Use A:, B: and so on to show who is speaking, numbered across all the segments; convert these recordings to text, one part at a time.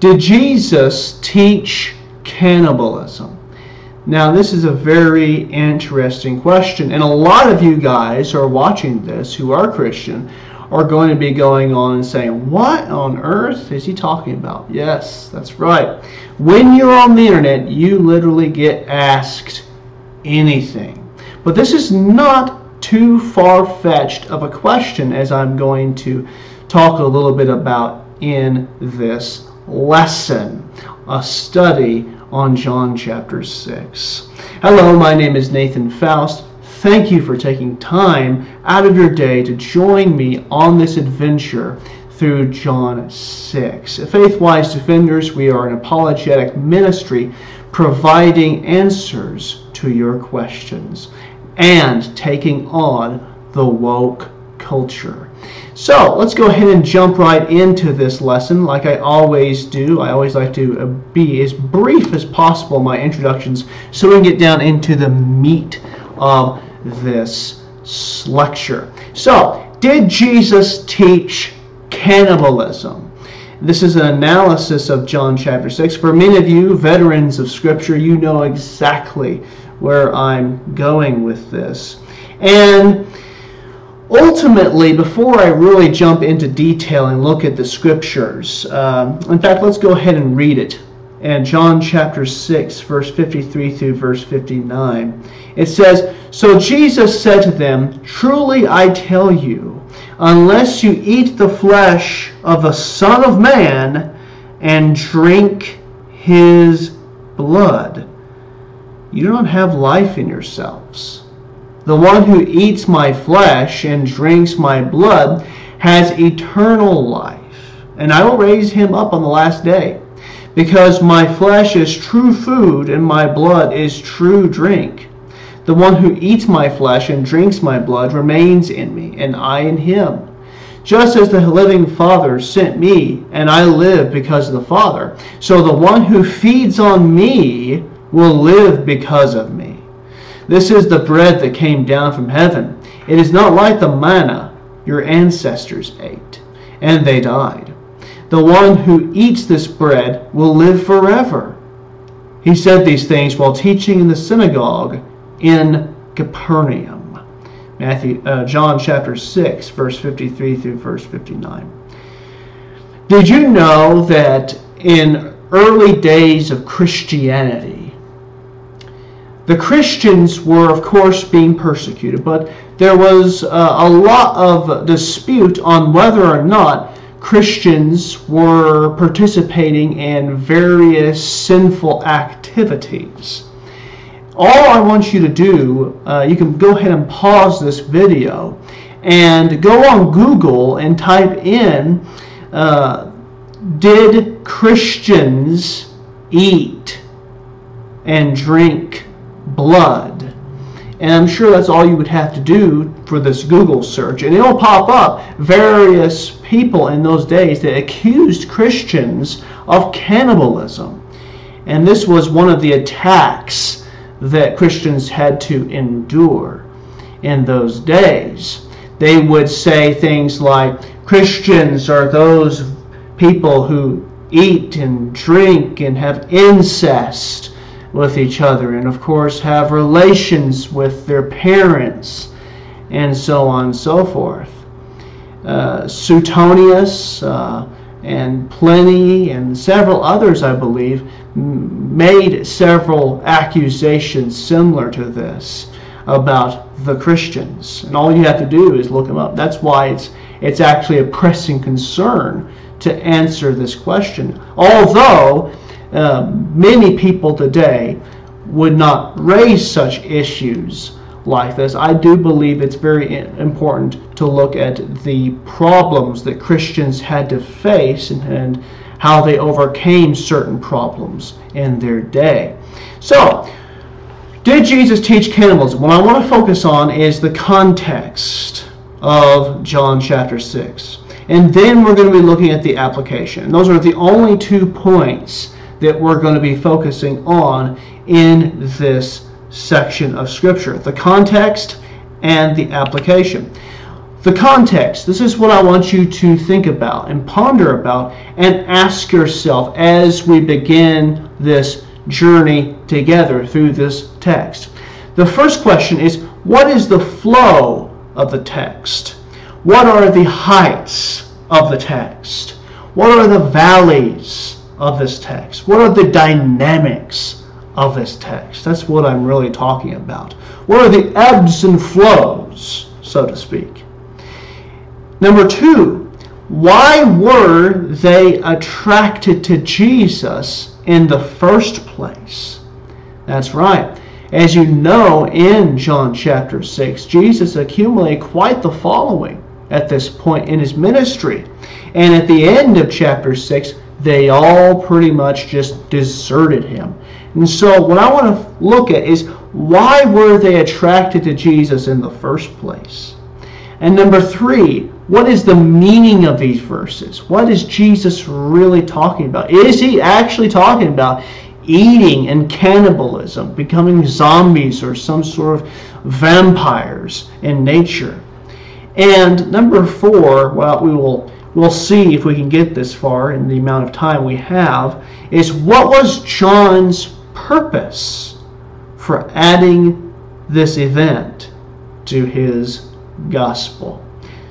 A: Did Jesus teach cannibalism? Now, this is a very interesting question, and a lot of you guys who are watching this who are Christian are going to be going on and saying, What on earth is he talking about? Yes, that's right. When you're on the internet, you literally get asked anything. But this is not too far fetched of a question as I'm going to talk a little bit about in this lesson a study on John chapter 6. Hello, my name is Nathan Faust. Thank you for taking time out of your day to join me on this adventure through John 6. Faithwise Defenders, we are an apologetic ministry providing answers to your questions and taking on the woke culture. So let's go ahead and jump right into this lesson like I always do. I always like to uh, be as brief as possible in my introductions so we can get down into the meat of this lecture. So, did Jesus teach cannibalism? This is an analysis of John chapter 6. For many of you, veterans of Scripture, you know exactly where I'm going with this. And ultimately, before I really jump into detail and look at the scriptures, um, in fact, let's go ahead and read it. And John chapter 6, verse 53 through verse 59. It says, So Jesus said to them, Truly I tell you, unless you eat the flesh of the Son of Man and drink his blood, you do not have life in yourselves. The one who eats my flesh and drinks my blood has eternal life, and I will raise him up on the last day. Because my flesh is true food and my blood is true drink. The one who eats my flesh and drinks my blood remains in me, and I in him. Just as the living Father sent me, and I live because of the Father, so the one who feeds on me will live because of me. This is the bread that came down from heaven. It is not like the manna your ancestors ate, and they died. The one who eats this bread will live forever. He said these things while teaching in the synagogue in Capernaum. Matthew, uh, John chapter 6, verse 53 through verse 59. Did you know that in early days of Christianity, the Christians were, of course, being persecuted, but there was uh, a lot of dispute on whether or not Christians were participating in various sinful activities. All I want you to do, uh, you can go ahead and pause this video and go on Google and type in uh, Did Christians eat and drink blood. And I'm sure that's all you would have to do for this Google search. And it'll pop up various people in those days that accused Christians of cannibalism. And this was one of the attacks that Christians had to endure in those days. They would say things like Christians are those people who eat and drink and have incest with each other, and of course have relations with their parents, and so on and so forth. Uh, Suetonius uh, and Pliny and several others, I believe, made several accusations similar to this about the Christians. And all you have to do is look them up. That's why it's it's actually a pressing concern to answer this question. Although uh, many people today would not raise such issues like this. I do believe it's very important to look at the problems that Christians had to face and, and how they overcame certain problems in their day. So, did Jesus teach cannibalism? What I want to focus on is the context of John chapter 6. And then we're going to be looking at the application. those are the only two points that we're going to be focusing on in this section of Scripture the context and the application. the context. This is what I want you to think about and ponder about and ask yourself as we begin this journey together through this text. The first question is what is the flow of the text? What are the heights of the text? What are the valleys of this text? What are the dynamics of this text? That's what I'm really talking about. What are the ebbs and flows, so to speak? Number two, why were they attracted to Jesus in the first place? That's right. As you know, in John chapter 6, Jesus accumulated quite the following at this point in his ministry. And at the end of chapter 6, they all pretty much just deserted him. And so, what I want to look at is why were they attracted to Jesus in the first place? And number three, what is the meaning of these verses? What is Jesus really talking about? Is he actually talking about eating and cannibalism, becoming zombies or some sort of vampires in nature? And number four, well, we will we'll see if we can get this far in the amount of time we have, is what was John's purpose for adding this event to his gospel?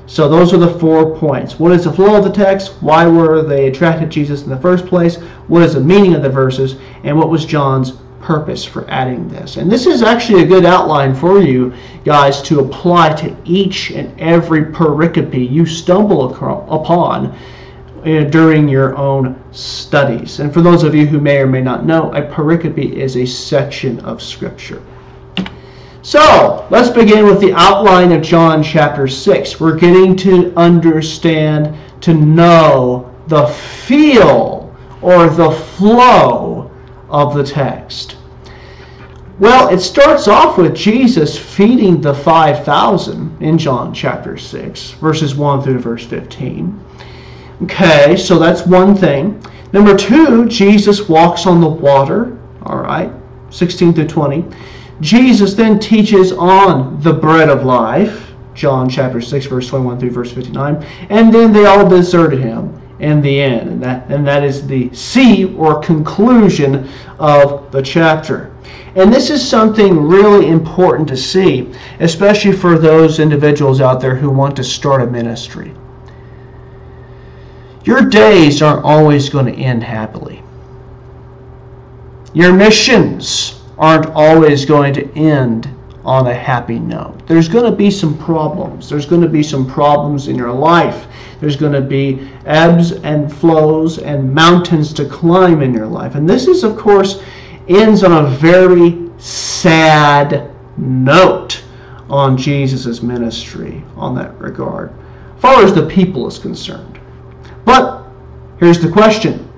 A: So those are the four points. What is the flow of the text? Why were they attracted to Jesus in the first place? What is the meaning of the verses? And what was John's purpose for adding this? And this is actually a good outline for you guys to apply to each and every pericope you stumble upon uh, during your own studies. And for those of you who may or may not know, a pericope is a section of Scripture. So, let's begin with the outline of John chapter 6. We're getting to understand, to know the feel or the flow of the text. Well, it starts off with Jesus feeding the 5,000 in John chapter 6, verses 1 through verse 15. Okay, so that's one thing. Number two, Jesus walks on the water, all right, 16 through 20. Jesus then teaches on the bread of life, John chapter 6, verse 21 through verse 59, and then they all deserted him in the end. And that, and that is the C or conclusion of the chapter. And this is something really important to see, especially for those individuals out there who want to start a ministry. Your days aren't always going to end happily. Your missions aren't always going to end on a happy note. There's going to be some problems. There's going to be some problems in your life. There's going to be ebbs and flows and mountains to climb in your life. And this is, of course, ends on a very sad note on Jesus' ministry on that regard, as far as the people is concerned. But here's the question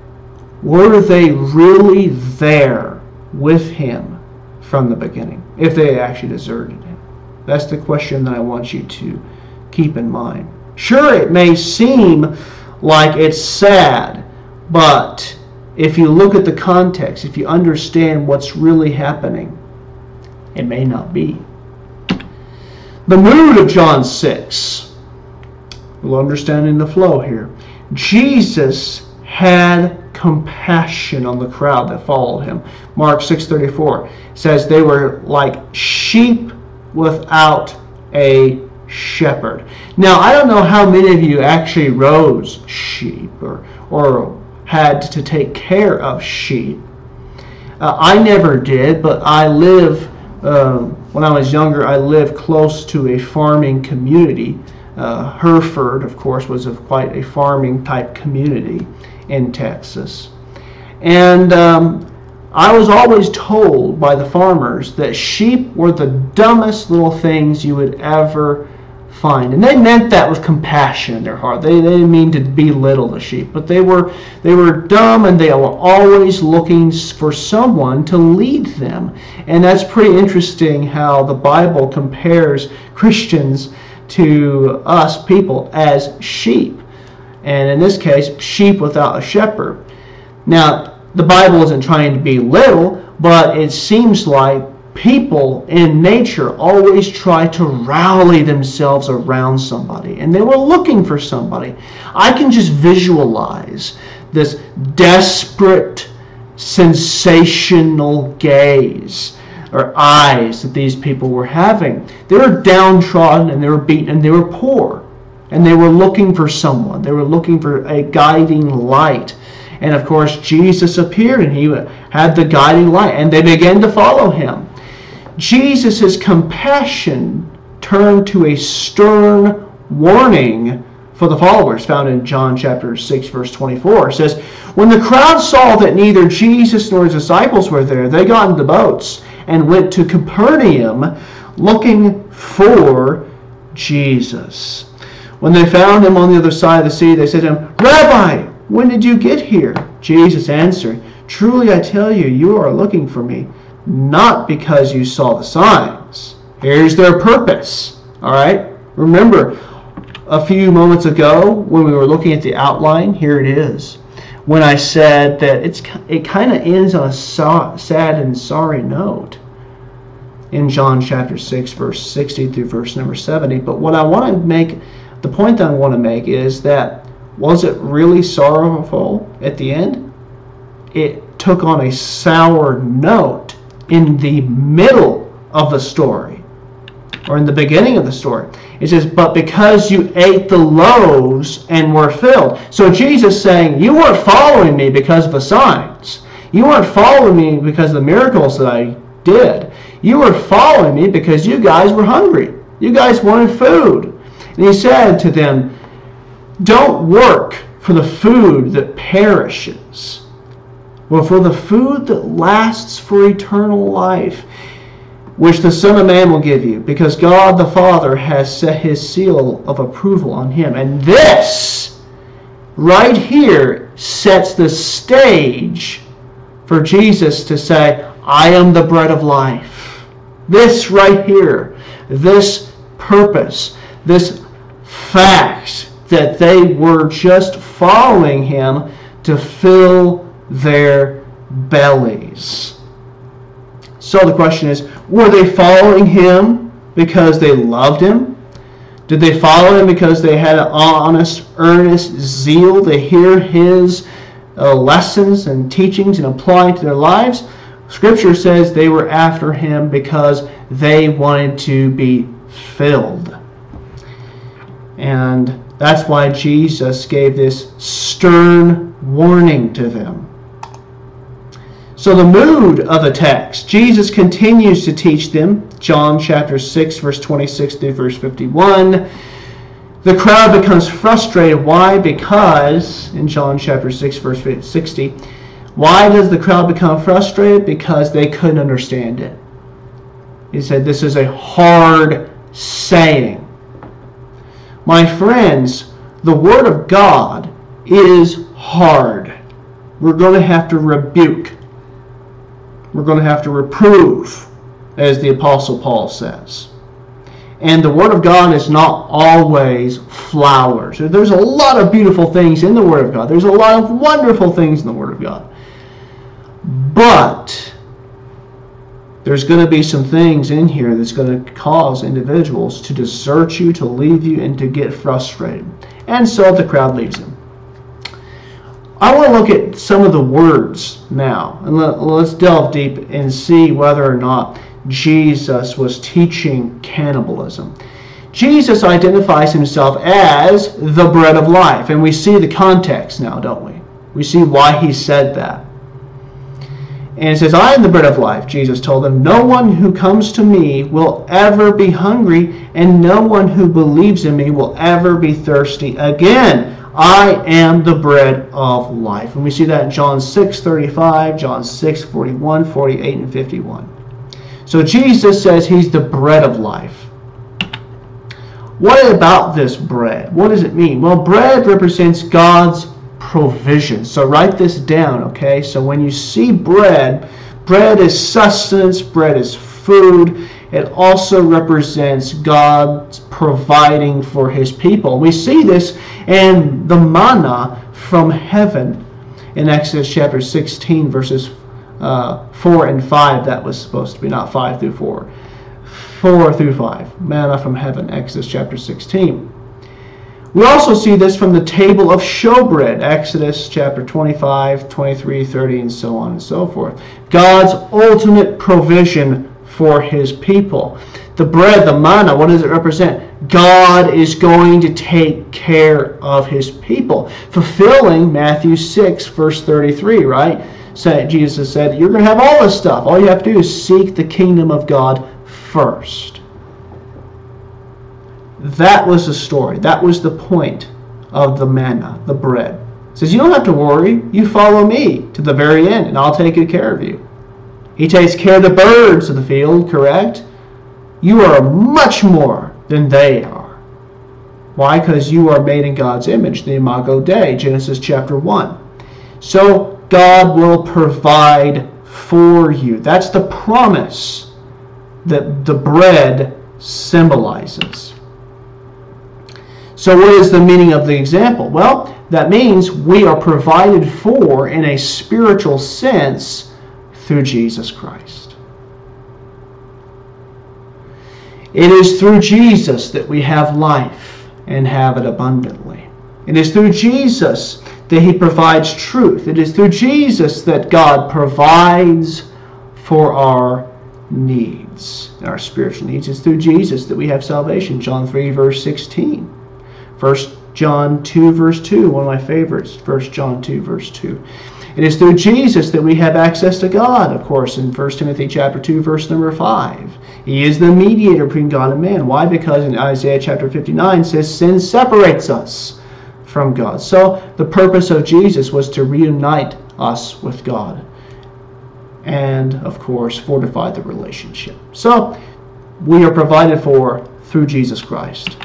A: Were they really there with him from the beginning, if they actually deserted him? That's the question that I want you to keep in mind. Sure, it may seem like it's sad, but if you look at the context, if you understand what's really happening, it may not be. The mood of John 6, we'll understand in the flow here. Jesus had compassion on the crowd that followed him. Mark 6:34 says they were like sheep without a shepherd. Now, I don't know how many of you actually rose sheep or or had to take care of sheep. Uh, I never did, but I live uh, when I was younger. I lived close to a farming community. Uh, Hereford, of course, was a, quite a farming type community, in Texas. And um, I was always told by the farmers that sheep were the dumbest little things you would ever find. And they meant that with compassion in their heart. They, they didn't mean to belittle the sheep, but they were they were dumb and they were always looking for someone to lead them. And that's pretty interesting how the Bible compares Christians to us people as sheep and in this case, sheep without a shepherd. Now, the Bible isn't trying to be little, but it seems like people in nature always try to rally themselves around somebody, and they were looking for somebody. I can just visualize this desperate, sensational gaze or eyes that these people were having. They were downtrodden and they were beaten and they were poor. And they were looking for someone. They were looking for a guiding light. And of course, Jesus appeared and he had the guiding light, and they began to follow him. Jesus' compassion turned to a stern warning for the followers, found in John chapter 6, verse 24. It says, When the crowd saw that neither Jesus nor his disciples were there, they got into boats and went to Capernaum looking for Jesus. When they found him on the other side of the sea, they said to him, Rabbi, when did you get here? Jesus answered, Truly I tell you, you are looking for me not because you saw the signs. Here's their purpose. All right? Remember, a few moments ago when we were looking at the outline, here it is. When I said that it's it kind of ends on a so, sad and sorry note in John chapter 6 verse 60 through verse number 70, but what I want to make the point I want to make is that was it really sorrowful at the end? It took on a sour note in the middle of the story or in the beginning of the story. It says, But because you ate the loaves and were filled. So Jesus saying, You weren't following me because of the signs. You weren't following me because of the miracles that I did. You were following me because you guys were hungry. You guys wanted food. And he said to them, Don't work for the food that perishes but for the food that lasts for eternal life, which the Son of Man will give you, because God the Father has set his seal of approval on him. And this, right here, sets the stage for Jesus to say, I am the bread of life. This right here, this purpose, this fact that they were just following him to fill their bellies. So the question is were they following him because they loved him? Did they follow him because they had an honest, earnest zeal to hear his uh, lessons and teachings and apply it to their lives? Scripture says they were after him because they wanted to be filled. And that's why Jesus gave this stern warning to them. So the mood of the text, Jesus continues to teach them, John chapter 6, verse 26 through verse 51. The crowd becomes frustrated. Why? Because, in John chapter 6, verse 60, why does the crowd become frustrated? Because they couldn't understand it. He said, This is a hard saying. My friends, the Word of God is hard. We're going to have to rebuke we're going to have to reprove, as the Apostle Paul says. And the Word of God is not always flowers. There's a lot of beautiful things in the Word of God. There's a lot of wonderful things in the Word of God. But there's going to be some things in here that's going to cause individuals to desert you, to leave you, and to get frustrated. And so the crowd leaves him. I want to look at some of the words now, and let, us delve deep and see whether or not Jesus was teaching cannibalism. Jesus identifies himself as the bread of life, and we see the context now, don't we? We see why he said that. And it says, I am the bread of life, Jesus told them. No one who comes to me will ever be hungry, and no one who believes in me will ever be thirsty again. I am the bread of life. And we see that in John 6 35, John 6 41, 48, and 51. So Jesus says he's the bread of life. What about this bread? What does it mean? Well, bread represents God's provision. So write this down, okay? So when you see bread, bread is sustenance, bread is food, it also represents God providing for his people. We see this in the manna from heaven in Exodus chapter 16, verses uh, 4 and 5 that was supposed to be, not 5 through 4. 4 through 5. Manna from heaven, Exodus chapter 16. We also see this from the table of showbread, Exodus chapter 25, 23, 30, and so on and so forth. God's ultimate provision for his people. The bread, the manna, what does it represent? God is going to take care of his people, fulfilling Matthew 6, verse 33, right? Jesus said, You're going to have all this stuff. All you have to do is seek the kingdom of God first. That was the story. That was the point of the manna, the bread. He says, You don't have to worry. You follow me to the very end, and I'll take good care of you. He takes care of the birds of the field, correct? You are much more than they are. Why? Because you are made in God's image, the Imago Dei, Genesis chapter 1. So God will provide for you. That's the promise that the bread symbolizes. So, what is the meaning of the example? Well, that means we are provided for in a spiritual sense through Jesus Christ. It is through Jesus that we have life and have it abundantly. It is through Jesus that He provides truth. It is through Jesus that God provides for our needs, our spiritual needs. It's through Jesus that we have salvation. John 3, verse 16. First John 2 verse 2, one of my favorites. First John 2 verse 2. It is through Jesus that we have access to God, of course, in 1 Timothy chapter 2 verse number 5. He is the mediator between God and man. Why? Because in Isaiah chapter 59 says sin separates us from God. So the purpose of Jesus was to reunite us with God and of course fortify the relationship. So we are provided for through Jesus Christ.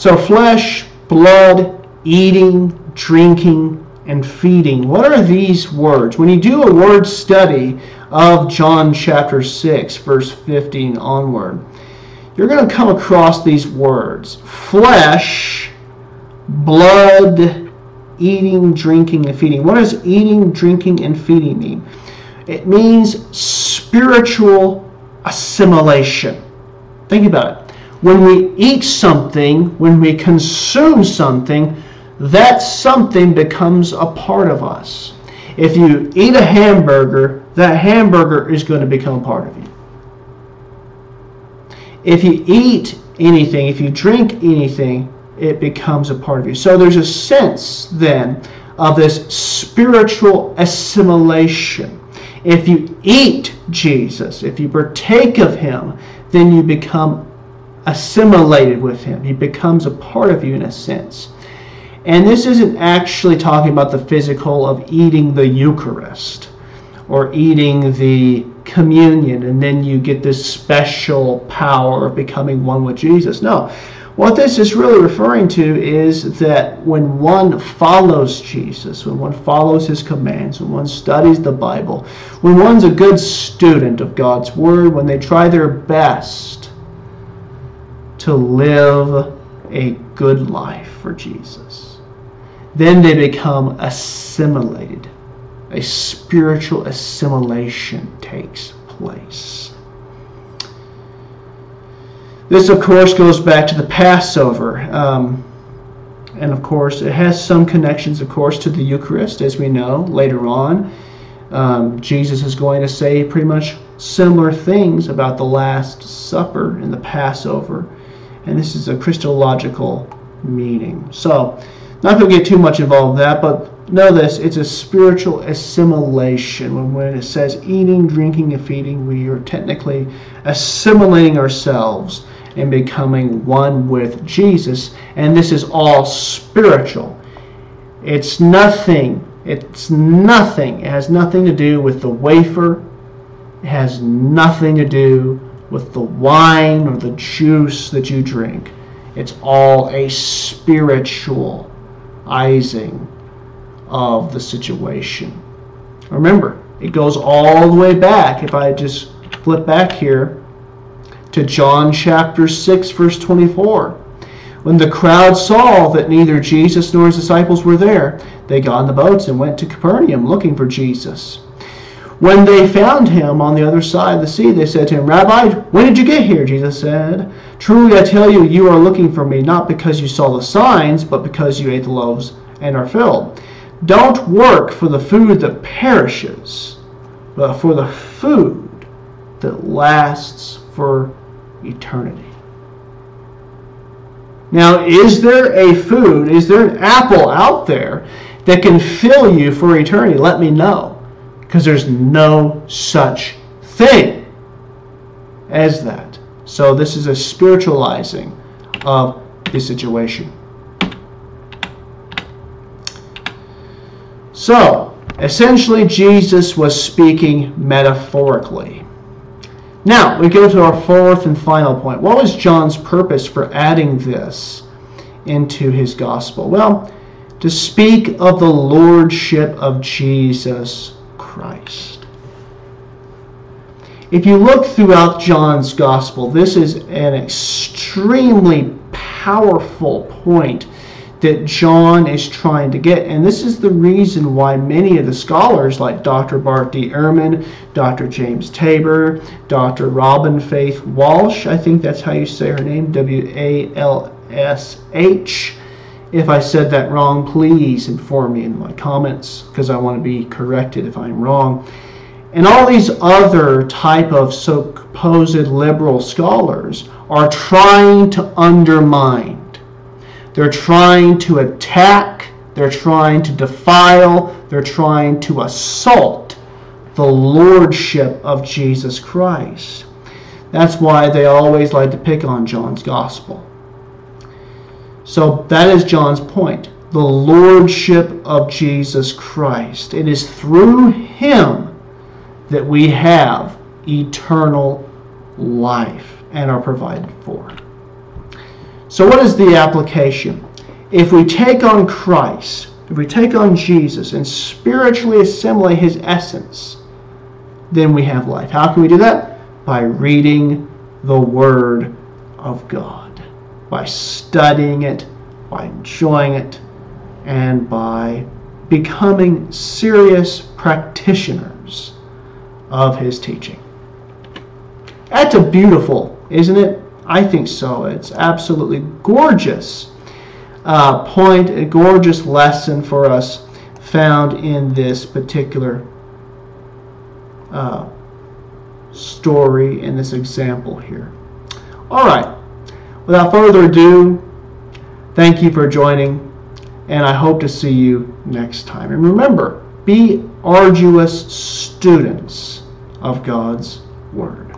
A: So, flesh, blood, eating, drinking, and feeding. What are these words? When you do a word study of John chapter 6, verse 15 onward, you're going to come across these words flesh, blood, eating, drinking, and feeding. What does eating, drinking, and feeding mean? It means spiritual assimilation. Think about it when we eat something, when we consume something, that something becomes a part of us. If you eat a hamburger, that hamburger is going to become part of you. If you eat anything, if you drink anything, it becomes a part of you. So there's a sense then of this spiritual assimilation. If you eat Jesus, if you partake of him, then you become assimilated with him. He becomes a part of you in a sense. And this isn't actually talking about the physical of eating the Eucharist or eating the communion and then you get this special power of becoming one with Jesus. No. What this is really referring to is that when one follows Jesus, when one follows his commands, when one studies the Bible, when one's a good student of God's Word, when they try their best to live a good life for Jesus. Then they become assimilated. A spiritual assimilation takes place. This, of course, goes back to the Passover. Um, and of course, it has some connections, of course, to the Eucharist, as we know later on. Um, Jesus is going to say pretty much similar things about the Last Supper and the Passover and this is a Christological meaning. So, not going to get too much involved in that, but know this it's a spiritual assimilation. When, when it says eating, drinking, and feeding, we are technically assimilating ourselves and becoming one with Jesus, and this is all spiritual. It's nothing, it's nothing, it has nothing to do with the wafer, it has nothing to do with the wine or the juice that you drink. It's all a spiritualizing of the situation. Remember, it goes all the way back. If I just flip back here to John chapter 6, verse 24. When the crowd saw that neither Jesus nor his disciples were there, they got in the boats and went to Capernaum looking for Jesus. When they found him on the other side of the sea, they said to him, Rabbi, when did you get here? Jesus said, Truly I tell you, you are looking for me, not because you saw the signs, but because you ate the loaves and are filled. Don't work for the food that perishes, but for the food that lasts for eternity. Now, is there a food, is there an apple out there that can fill you for eternity? Let me know because there's no such thing as that. So this is a spiritualizing of the situation. So, essentially, Jesus was speaking metaphorically. Now, we go to our fourth and final point. What was John's purpose for adding this into his gospel? Well, to speak of the lordship of Jesus Christ. If you look throughout John's gospel, this is an extremely powerful point that John is trying to get. And this is the reason why many of the scholars, like Dr. Bart D. Ehrman, Dr. James Tabor, Dr. Robyn Faith Walsh, I think that's how you say her name, W A L S H, if I said that wrong, please inform me in my comments because I want to be corrected if I'm wrong. And all these other type of supposed liberal scholars are trying to undermine. They're trying to attack, they're trying to defile, they're trying to assault the lordship of Jesus Christ. That's why they always like to pick on John's gospel. So that is John's point. The lordship of Jesus Christ. It is through him that we have eternal life and are provided for. So, what is the application? If we take on Christ, if we take on Jesus and spiritually assimilate his essence, then we have life. How can we do that? By reading the Word of God by studying it, by enjoying it, and by becoming serious practitioners of his teaching. That's a beautiful, isn't it? I think so. It's absolutely gorgeous uh, point, a gorgeous lesson for us found in this particular uh, story, in this example here. All right. Without further ado, thank you for joining, and I hope to see you next time. And remember, be arduous students of God's Word.